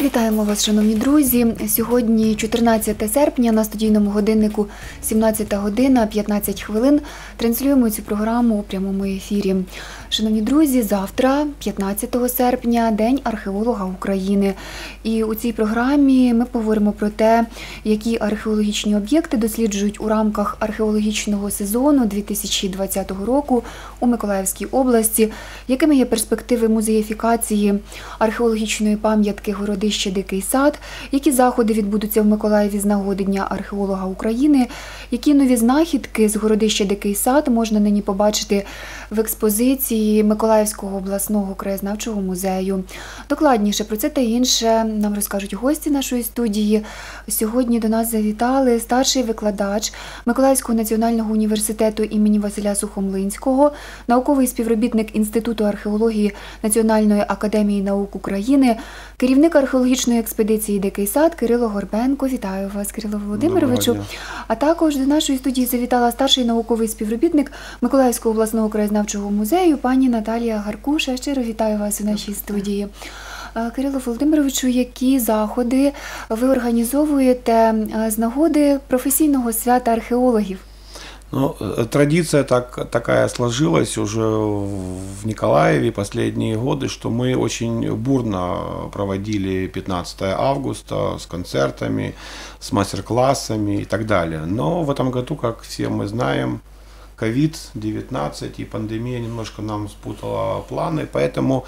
Вітаємо вас, шановні друзі. Сьогодні 14 серпня на студійному годиннику 17 година 15 хвилин. Транслюємо цю програму у прямому ефірі. Шановні друзі, завтра, 15 серпня, День археолога України. І у цій програмі ми поговоримо про те, які археологічні об'єкти досліджують у рамках археологічного сезону 2020 року у Миколаївській області, якими є перспективи музеїфікації археологічної пам'ятки городище Дикий сад, які заходи відбудуться в Миколаєві з нагоди Дня археолога України, які нові знахідки з городища Дикий сад можна нині побачити в експозиції Миколаївського обласного краєзнавчого музею. Докладніше про це та інше нам розкажуть гості нашої студії. Сьогодні до нас завітали старший викладач Миколаївського національного університету імені Василя Сухомлинського, науковий співробітник Інституту археології Національної академії наук України, керівник археологічної експедиції Дикий сад Кирило Горбенко. Вітаю вас, Кирило Володимировичу. А також до нашої студії завітала старший науковий співробітник Миколаївського обласного краєзнавчого музею пані Наталія Гаркуша. Щиро вітаю вас у нашій студії. Кирило Володимировичу, які заходи ви організовуєте з нагоди професійного свята археологів? Ну, э, традиция так, такая сложилась уже в Николаеве последние годы, что мы очень бурно проводили 15 августа с концертами, с мастер-классами и так далее. Но в этом году, как все мы знаем, COVID-19 и пандемия немножко нам спутала планы, поэтому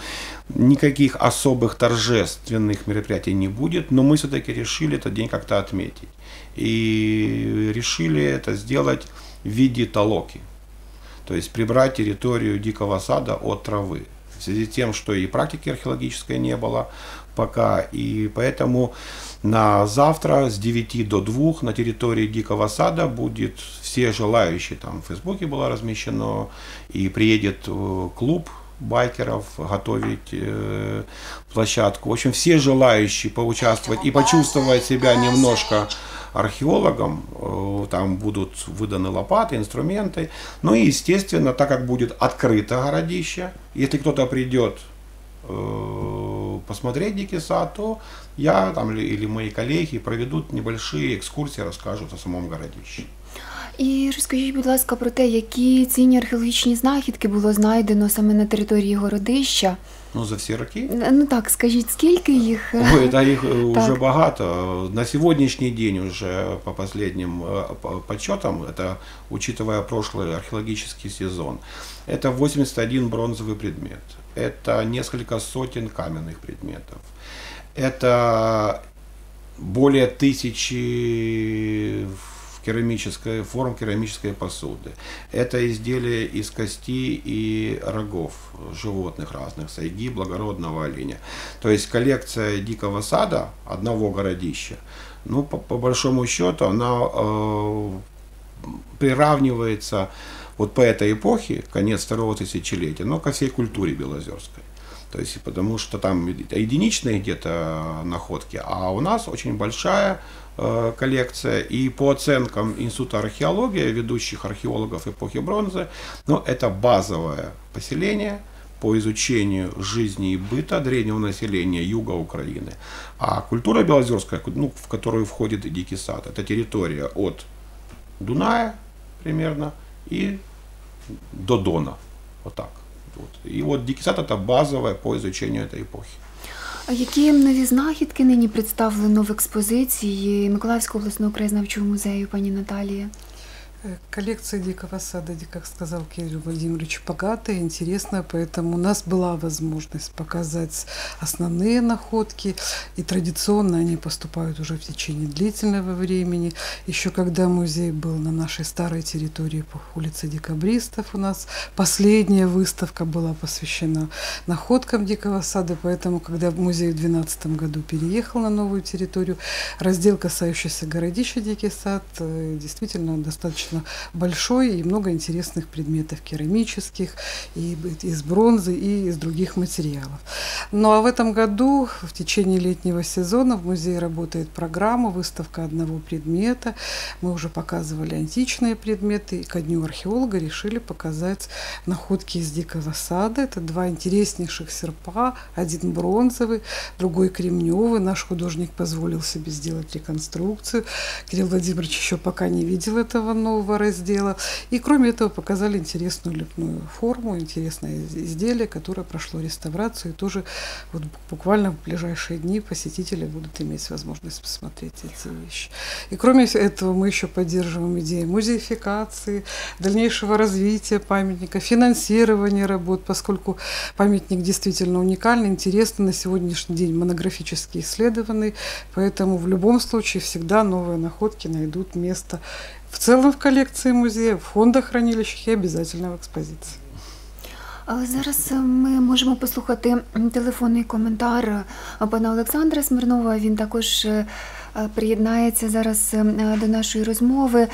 никаких особых торжественных мероприятий не будет, но мы все-таки решили этот день как-то отметить. И решили это сделать в виде толоки, то есть прибрать территорию дикого сада от травы. В связи с тем, что и практики археологической не было пока, и поэтому на завтра с 9 до 2 на территории Дикого сада будет все желающие, там в Фейсбуке было размещено, и приедет э, клуб байкеров готовить э, площадку. В общем, все желающие поучаствовать и почувствовать себя немножко археологом, э, там будут выданы лопаты, инструменты. Ну и, естественно, так как будет открыто городище, если кто-то придет э, посмотреть дикий сад, то я там или мои коллеги проведут небольшие экскурсии, расскажут о самом городище. І розкажіть, будь ласка, про те, які цінні археологічні знахідки було знайдено саме на території городища. Ну, за всі роки? Ну так, скажіть, скільки їх? Ой, да їх уже багато. На сегодняшний день уже по последним подсчетам, это учитывая прошлый археологический сезон, это 81 бронзовый предмет, это несколько сотен каменных предметов, это более тысячи керамической, форм керамической посуды. Это изделия из кости и рогов животных разных, сайги, благородного оленя. То есть коллекция дикого сада одного городища, ну, по, по большому счету, она э, приравнивается вот по этой эпохе, конец второго тысячелетия, но ко всей культуре белозерской. То есть, потому что там единичные где-то находки, а у нас очень большая Э, коллекция. И по оценкам Института археологии, ведущих археологов эпохи бронзы, ну, это базовое поселение по изучению жизни и быта древнего населения юга Украины. А культура белозерская, ну, в которую входит Дикий сад, это территория от Дуная примерно и до Дона. Вот так. Вот. И вот Дикий сад это базовое по изучению этой эпохи. А які нові знахідки нині представлено в експозиції Миколаївського обласного краєзнавчого музею, пані Наталія? Э, коллекция Дикого сада, как сказал Кирилл Владимирович, богатая, интересная, поэтому у нас была возможность показать основные находки, и традиционно они поступают уже в течение длительного времени. Еще когда музей был на нашей старой территории по улице Декабристов, у нас последняя выставка была посвящена находкам Дикого сада, поэтому когда музей в 2012 году переехал на новую территорию, раздел, касающийся городища Дикий сад, э, действительно достаточно достаточно большой и много интересных предметов керамических, и из бронзы, и из других материалов. Ну а в этом году, в течение летнего сезона, в музее работает программа «Выставка одного предмета». Мы уже показывали античные предметы, и ко дню археолога решили показать находки из дикого сада. Это два интереснейших серпа, один бронзовый, другой кремневый. Наш художник позволил себе сделать реконструкцию. Кирилл Владимирович еще пока не видел этого нового раздела. И кроме этого показали интересную лепную форму, интересное изделие, которое прошло реставрацию. И тоже вот буквально в ближайшие дни посетители будут иметь возможность посмотреть эти вещи. И кроме этого мы еще поддерживаем идеи музеификации, дальнейшего развития памятника, финансирования работ, поскольку памятник действительно уникальный, интересный, на сегодняшний день монографически исследованный, поэтому в любом случае всегда новые находки найдут место в целом в коллекции музея, в фондах хранилищах и обязательно в экспозиции. Зараз ми можемо послухати телефонний коментар пана Олександра Смирнова. Він також приєднається зараз до нашої розмови.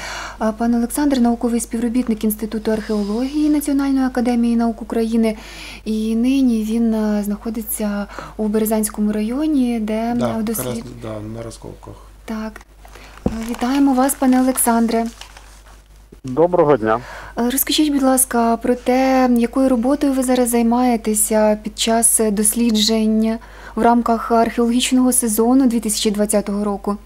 Пан Олександр, науковий співробітник Інституту археології Національної академії наук України, і нині він знаходиться у Березанському районі, де Да, дослід... раз, да, на раскопках. Так. Вітаємо вас, пане Олександре. Доброго дня. Розкажіть, будь ласка, про те, якою роботою ви зараз займаєтеся під час дослідження в рамках археологічного сезону 2020 року.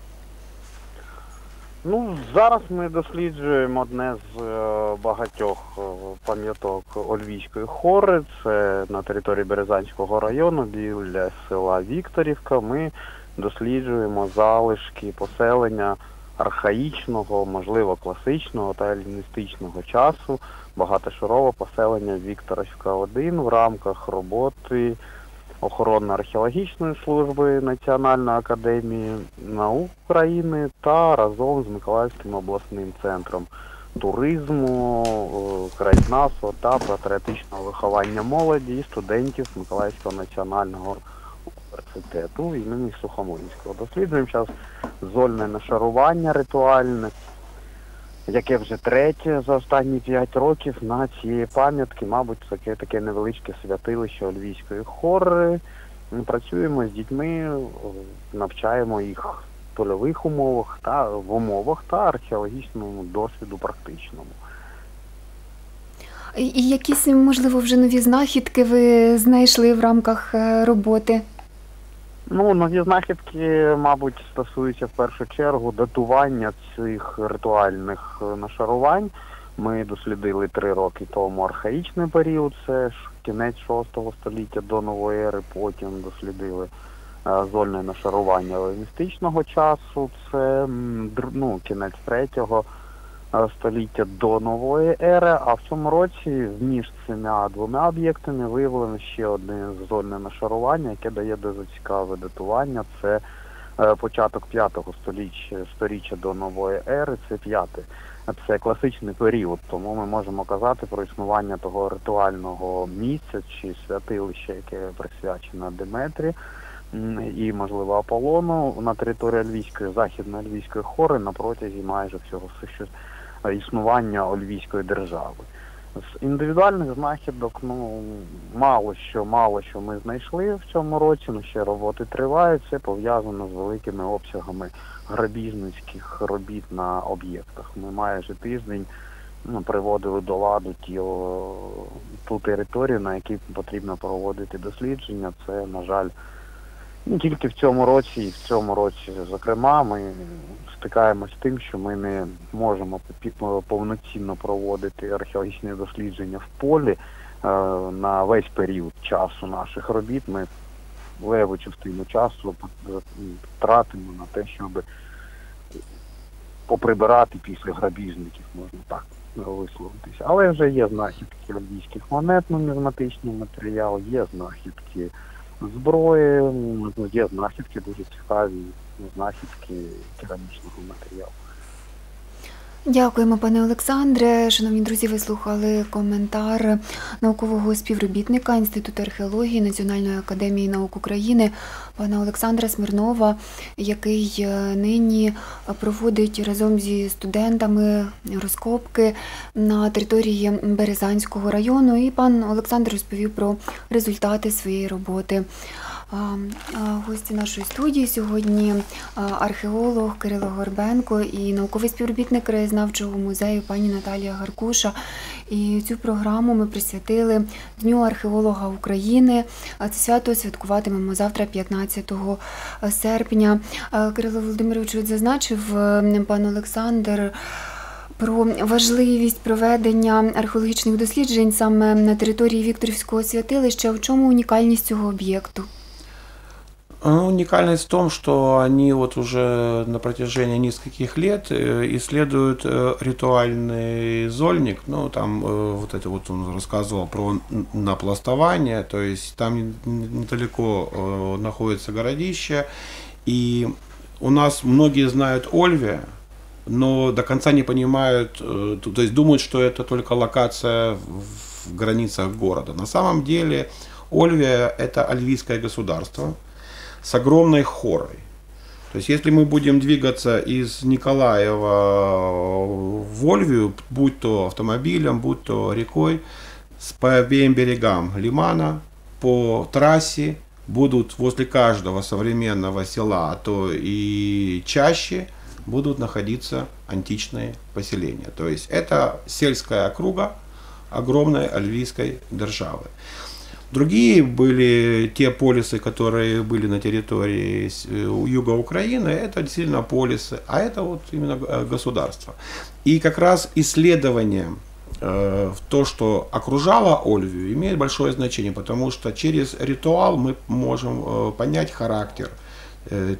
Ну, зараз ми досліджуємо одне з е, багатьох е, пам'яток Ольвійської хори. Це на території Березанського району біля села Вікторівка. Ми досліджуємо залишки поселення архаїчного, можливо, класичного та еліністичного часу, багатошарове поселення Вікторівська 1 в рамках роботи охоронно-археологічної служби Національної академії наук України та разом з Миколаївським обласним центром туризму, е, краєзнавства та патріотичного виховання молоді і студентів Миколаївського національного університету імені Сухомлинського. Досліджуємо зараз зольне нашарування ритуальне, яке вже третє за останні п'ять років на цієї пам'ятки, мабуть, таке таке невеличке святилище Львівської хори. Ми працюємо з дітьми, навчаємо їх в польових умовах та в умовах та археологічному досвіду практичному. І якісь, можливо, вже нові знахідки ви знайшли в рамках роботи? Ну, нові знахідки, мабуть, стосуються в першу чергу датування цих ритуальних нашарувань. Ми дослідили три роки тому архаїчний період, це ж кінець 6 століття до нової ери, потім дослідили зольне нашарування містичного часу, це ну, кінець третього століття до нової ери, а в цьому році між цими двома об'єктами виявлено ще одне зольне нашарування, яке дає дуже цікаве датування. Це початок п'ятого століття сторіччя до нової ери, це п'яте. Це класичний період, тому ми можемо казати про існування того ритуального місця чи святилища, яке присвячено Деметрі і, можливо, Аполлону на території Львівської, західної Львівської хори на протязі майже всього існування Львівської держави. З індивідуальних знахідок, ну мало що, мало що ми знайшли в цьому році, ну ще роботи тривають. Це пов'язано з великими обсягами грабіжницьких робіт на об'єктах. Ми майже тиждень ну, приводили до ладу ті, о, ту територію, на якій потрібно проводити дослідження. Це, на жаль, тільки в цьому році, і в цьому році, зокрема, ми стикаємось з тим, що ми не можемо повноцінно проводити археологічні дослідження в полі на весь період часу наших робіт. Ми леву частину часу тратимо на те, щоб поприбирати після грабіжників, можна так висловитися. Але вже є знахідки львівських монет, нумізматичний матеріал, є знахідки зброї, є знахідки дуже цікаві знахідки керамічного матеріалу. Дякуємо, пане Олександре. Шановні друзі, ви слухали коментар наукового співробітника Інституту археології Національної академії наук України пана Олександра Смирнова, який е, нині проводить разом зі студентами розкопки на території Березанського району. І пан Олександр розповів про результати своєї роботи. Гості нашої студії сьогодні археолог Кирило Горбенко і науковий співробітник краєзнавчого музею пані Наталія Гаркуша. І цю програму ми присвятили Дню археолога України. Це свято святкуватимемо завтра, 15 серпня. Кирило Володимирович зазначив пан Олександр. Про важливість проведення археологічних досліджень саме на території Вікторівського святилища. В чому унікальність цього об'єкту? Ну, уникальность в том, что они вот уже на протяжении нескольких лет э, исследуют э, ритуальный зольник. Ну, там э, вот это вот он рассказывал про напластование, то есть там недалеко находится городище. И у нас многие знают Ольве, но до конца не понимают, то есть думают, что это только локация в границах города. На самом деле Ольвия это альвийское государство – с огромной хорой. То есть если мы будем двигаться из Николаева в Ольвию, будь то автомобилем, будь то рекой, по обеим берегам Лимана, по трассе будут возле каждого современного села, а то и чаще будут находиться античные поселения. То есть это сельская округа огромной альвийской державы. Другие были те полисы, которые были на территории э, юга Украины, это действительно полисы, а это вот именно э, государство. И как раз исследование э, в то, что окружало Ольвию, имеет большое значение, потому что через ритуал мы можем понять характер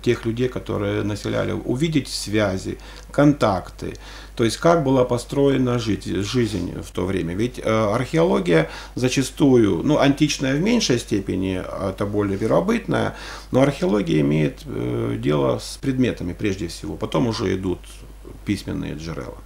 тех людей, которые населяли, увидеть связи, контакты, то есть как была построена жизнь, в то время. Ведь э, археология зачастую, ну античная в меньшей степени, это более первобытная, но археология имеет э, дело с предметами прежде всего, потом уже идут письменные джерела.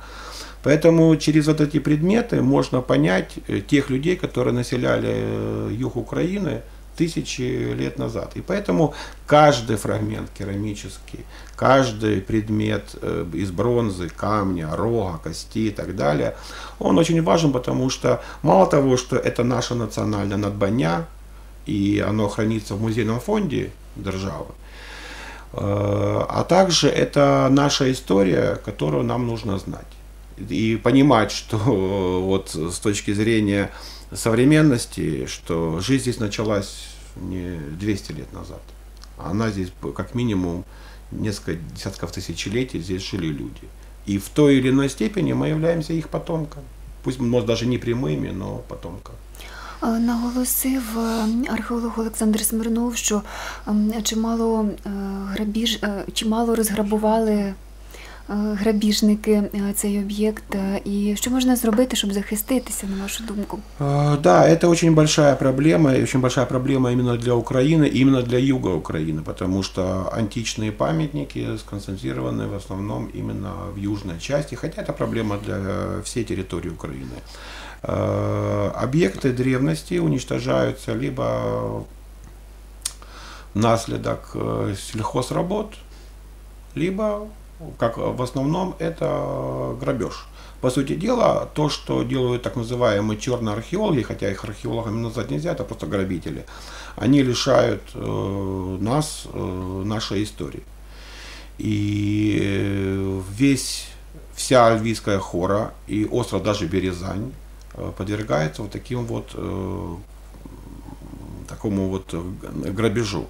Поэтому через вот эти предметы можно понять э, тех людей, которые населяли э, юг Украины, тысячи лет назад. И поэтому каждый фрагмент керамический, каждый предмет э, из бронзы, камня, рога, кости и так далее, он очень важен, потому что мало того, что это наша национальная надбання, и оно хранится в музейном фонде державы, э, а также это наша история, которую нам нужно знать. И понимать, что вот с точки зрения современности, что жизнь здесь началась не 200 лет назад. Она здесь как минимум несколько десятков тысячелетий здесь жили люди. И в той или иной степени мы являемся их потомками. Пусть, может, даже не прямыми, но потомками. Наголосив археолог Олександр Смирнов, що чимало грабіж, чимало розграбували грабіжники е, цей об'єкт, е, і що можна зробити, щоб захиститися, на вашу думку? Да, это очень большая проблема, и очень большая проблема именно для Украины, именно для юга Украины, потому что античные памятники сконцентрированы в основном именно в южной части, хотя это проблема для всей территории Украины. Объекты древности уничтожаются либо наследок сельхозработ, либо как в основном это грабеж. По сути дела, то, что делают так называемые черные археологи, хотя их археологами назвать нельзя, это просто грабители, они лишают э, нас э, нашей истории. И э, весь, вся альвийская хора и остров даже Березань э, подвергается вот таким вот э, такому вот грабежу.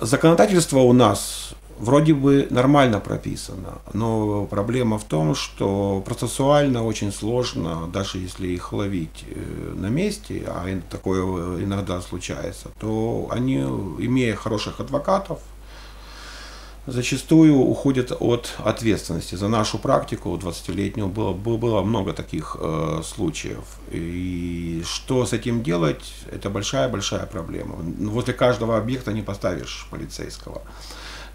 Законодательство у нас вроде бы нормально прописано, но проблема в том, что процессуально очень сложно, даже если их ловить э, на месте, а такое иногда случается, то они, имея хороших адвокатов, зачастую уходят от ответственности. За нашу практику 20-летнюю было, было много таких э, случаев. И что с этим делать, это большая-большая проблема. Возле каждого объекта не поставишь полицейского.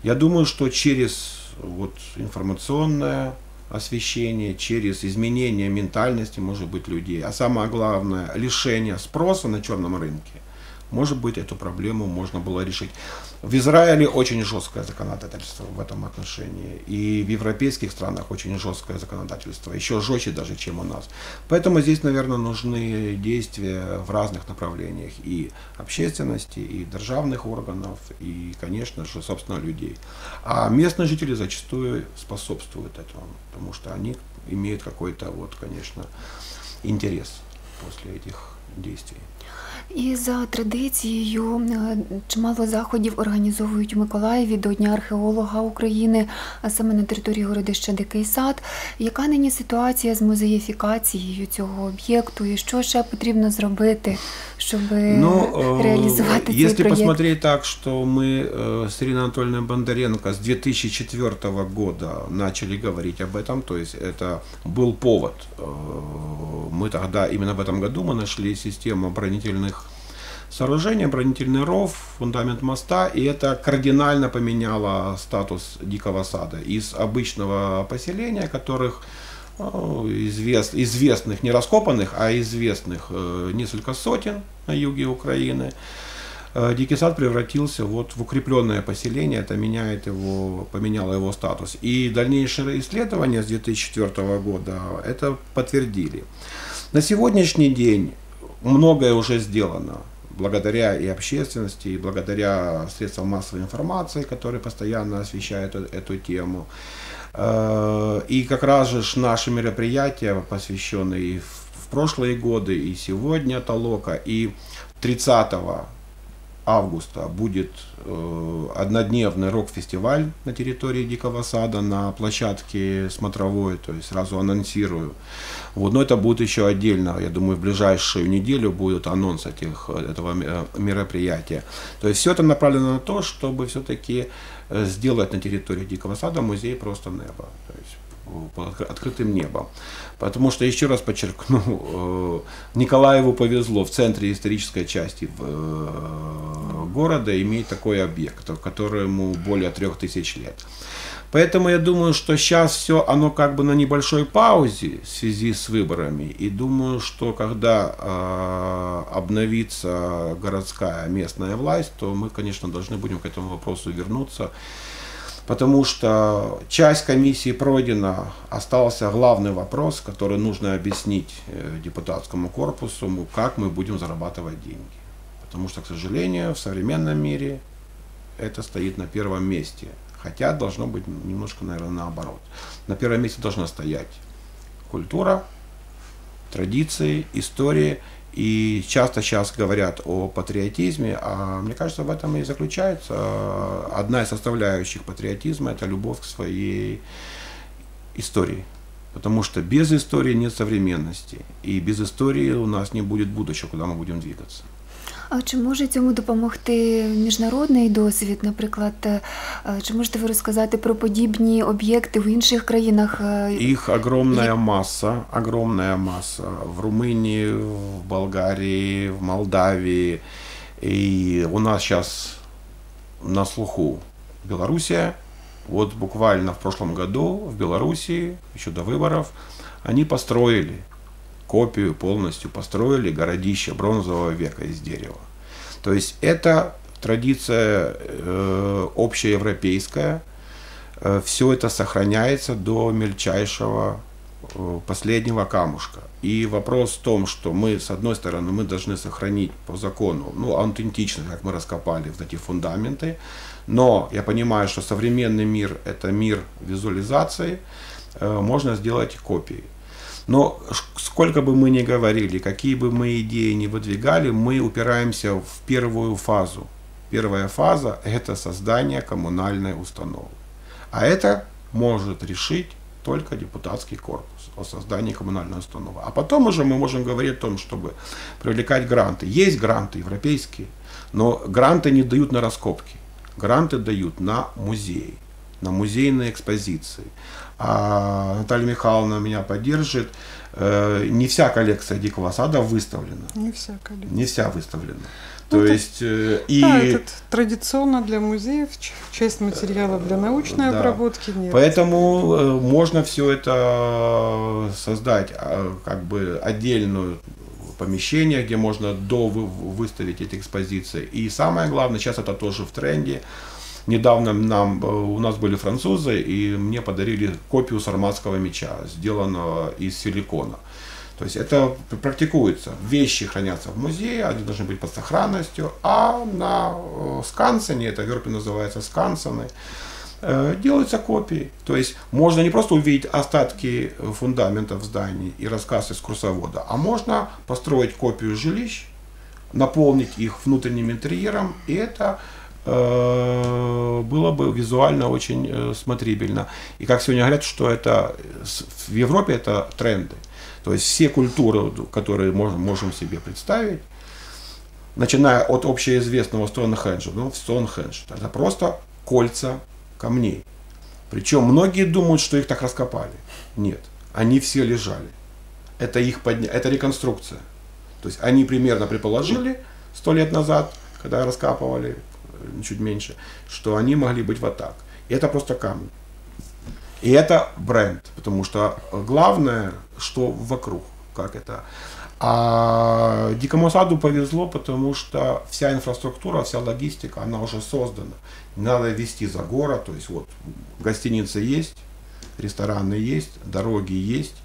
Я думаю, что через вот информационное освещение, через изменение ментальности, может быть, людей, а самое главное, лишение спроса на черном рынке, может быть, эту проблему можно было решить. В Израиле очень жесткое законодательство в этом отношении. И в европейских странах очень жесткое законодательство. Еще жестче даже, чем у нас. Поэтому здесь, наверное, нужны действия в разных направлениях. И общественности, и державных органов, и, конечно же, собственно, людей. А местные жители зачастую способствуют этому. Потому что они имеют какой-то, вот, конечно, интерес после этих действий. І за традицією е, чимало заходів організовують у Миколаєві до Дня археолога України, а саме на території городища Дикий Сад. Яка нині ситуація з музеїфікацією цього об'єкту і що ще потрібно зробити, щоб Ну, э, реалізувати цей если проєкт? посмотреть так, что мы э, с Ириной Анатольевной Бондаренко с 2004 года начали говорить об этом, то есть это был повод. Э, Мы тогда, именно в этом году, мы нашли систему оборонительных сооружений, оборонительный ров, фундамент моста, и это кардинально поменяло статус дикого сада. Из обычного поселения, которых э, извест, известных, не раскопанных, а известных э, несколько сотен на юге Украины, э, Дикий сад превратился вот в укрепленное поселение, это меняет его, поменяло его статус. И дальнейшие исследования с 2004 года это подтвердили. На сегодняшний день многое уже сделано благодаря и общественности, и благодаря средствам массовой информации, которые постоянно освещают э- эту тему. Э, И как раз же наши мероприятия, посвященные в прошлые годы, и сегодня Толока, и 30 августа будет э, однодневный рок-фестиваль на территории Дикого Сада на площадке смотровой, то есть сразу анонсирую. Вот, но это будет еще отдельно, я думаю, в ближайшую неделю будет анонс этих, этого ме- мероприятия. То есть все это направлено на то, чтобы все-таки э, сделать на территории Дикого Сада музей просто неба. То есть э, под откры- открытым небом. Потому что, еще раз подчеркну, э, Николаеву повезло в центре исторической части э, города иметь такой объект, которому более трех тысяч лет. Поэтому я думаю, что сейчас все, оно как бы на небольшой паузе в связи с выборами. И думаю, что когда э, обновится городская местная власть, то мы, конечно, должны будем к этому вопросу вернуться. Потому что часть комиссии пройдена, остался главный вопрос, который нужно объяснить э, депутатскому корпусу, как мы будем зарабатывать деньги. Потому что, к сожалению, в современном мире это стоит на первом месте. Хотя должно быть немножко, наверное, наоборот. На первом месте должна стоять культура, традиции, истории. И часто сейчас говорят о патриотизме, а мне кажется, в этом и заключается э, одна из составляющих патриотизма – это любовь к своей истории. Потому что без истории нет современности. И без истории у нас не будет будущего, куда мы будем двигаться. А чи може цьому допомогти міжнародний досвід? Наприклад, е, чи можете ви розказати про подібні об'єкти в інших країнах? е, Их огромная масса, огромная масса в Румынии, в Болгарии, в Молдавии. И у нас сейчас на слуху Белоруссия. Вот буквально в прошлом году в Белоруссии, еще до выборов, они построили копию полностью, построили городище бронзового века из дерева. То есть это традиция э, общеевропейская, все это сохраняется до мельчайшего э, последнего камушка. И вопрос в том, что мы, с одной стороны, мы должны сохранить по закону, ну, аутентично, как мы раскопали вот эти фундаменты, но я понимаю, что современный мир – это мир визуализации, э, можно сделать копии. Но сколько бы мы ни говорили, какие бы мы идеи ни выдвигали, мы упираемся в первую фазу. Первая фаза – это создание коммунальной установы. А это может решить только депутатский корпус о создании коммунальной установы. А потом уже мы можем говорить о том, чтобы привлекать гранты. Есть гранты европейские, но гранты не дают на раскопки. Гранты дают на музеи. на музейные экспозиции. А Наталья Михайловна меня поддержит. Э, не вся коллекция Дикого сада выставлена. Не вся коллекция. Не вся выставлена. Ну, То это- есть э, и Да, это традиционно для музеев, часть материалов для научной да. обработки нет. Поэтому э, можно все это создать а, как бы отдельную помещение, где можно до вы- выставить эти экспозиции. И самое главное, сейчас это тоже в тренде. Недавно нам, э, у нас были французы, и мне подарили копию сарматского меча, сделанного из силикона. То есть это практикуется. Вещи хранятся в музее, они должны быть под сохранностью, а на э, скансене, это в Европе называется скансены, э, делаются копии. То есть можно не просто увидеть остатки фундаментов зданий и рассказ из курсовода, а можно построить копию жилищ, наполнить их внутренним интерьером, и это было бы визуально очень э, смотрибельно. И как сегодня говорят, что это в Европе это тренды. То есть все культуры, которые можем, можем себе представить, начиная от общеизвестного Стоунхенджа, ну, Стоунхендж, это просто кольца камней. Причем многие думают, что их так раскопали. Нет, они все лежали. Это их подня... это реконструкция. То есть они примерно предположили сто лет назад, когда раскапывали, э, чуть меньше, что они могли быть вот так. И это просто камни. И это бренд, потому что главное, что вокруг, как это. А Дикому саду повезло, потому что вся инфраструктура, вся логистика, она уже создана. Не надо вести за город, то есть вот гостиницы есть, рестораны есть, дороги есть,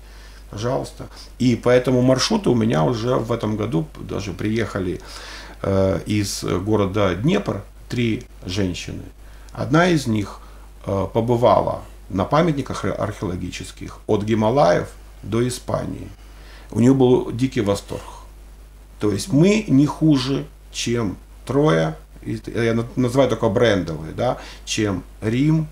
пожалуйста. И поэтому маршруты у меня уже в этом году даже приехали э, из города Днепр три женщины. Одна из них э, побывала на памятниках ар- археологических от Гималаев до Испании. У нее был дикий восторг. То есть мы не хуже, чем Троя, и я на- называю только брендовые, да, чем Рим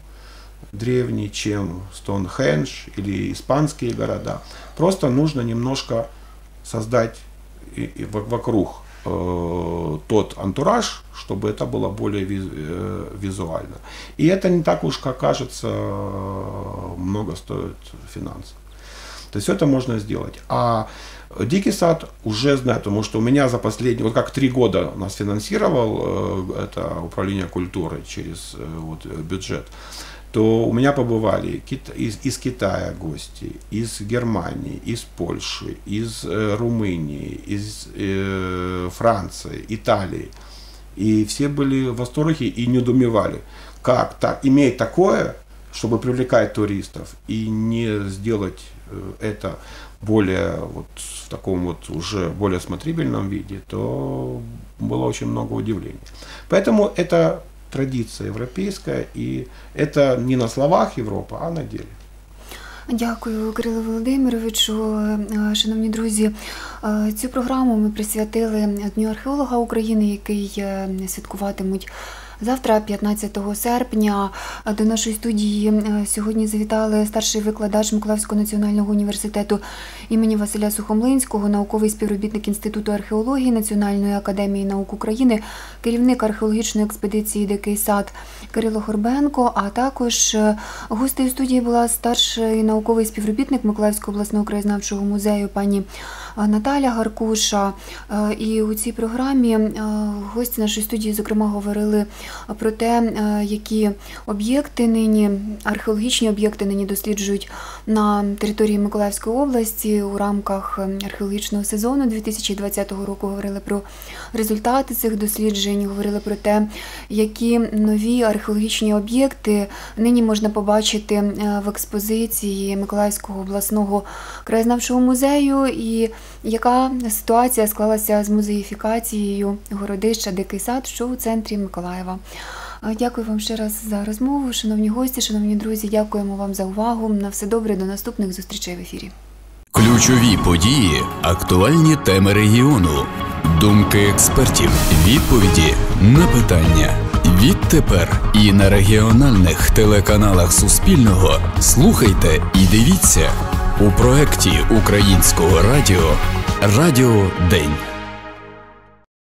древний, чем Стоунхендж или испанские города. Просто нужно немножко создать и- и во- вокруг э, тот антураж, чтобы это было более э, визуально. И это не так уж, как кажется, много стоит финансов. То есть это можно сделать. А Дикий сад уже знает, потому что у меня за последние, вот как три года нас финансировал э, это управление культуры через вот, бюджет, то у меня побывали из, из Китая гости, из Германии, из Польши, из э, Румынии, из э, Франции, Италии. И все были в восторге и недоумевали, как так, иметь такое, чтобы привлекать туристов и не сделать э, это более вот в таком вот уже более смотрибельном виде, то было очень много удивлений. Поэтому это традиция европейская, и это не на словах Европа, а на деле. Дякую, Кирило Володимировичу. Е, Шановні друзі, е, цю програму ми присвятили Дню археолога України, який е, святкуватимуть. Завтра, 15 серпня, до нашої студії е, сьогодні завітали старший викладач Миколаївського національного університету імені Василя Сухомлинського, науковий співробітник Інституту археології Національної академії наук України, керівник археологічної експедиції Дикий сад Кирило Хорбенко, а також е, гостею студії була старший науковий співробітник Миколаївського обласного краєзнавчого музею пані Наталя Гаркуша. Е, І у цій програмі е, гості нашої студії, зокрема, говорили про те, е, які об'єкти нині, археологічні об'єкти нині досліджують на території Миколаївської області у рамках археологічного сезону 2020 року. Говорили про результати цих досліджень, говорили про те, які нові археологічні об'єкти нині можна побачити в експозиції Миколаївського обласного краєзнавчого музею, і яка ситуація склалася з музеїфікацією городища Дикий сад, що у центрі Миколаєва. Дякую вам ще раз за розмову, шановні гості, шановні друзі. Дякуємо вам за увагу. На все добре, до наступних зустрічей в ефірі. Ключові події, актуальні теми регіону, думки експертів, відповіді на питання. Відтепер і на регіональних телеканалах Суспільного слухайте і дивіться у проєкті Українського радіо Радіо День.